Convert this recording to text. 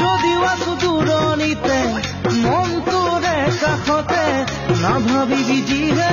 যদিও আছো দূৰণিতে মনটোৰে কাষতে নাভাবিবি যিহে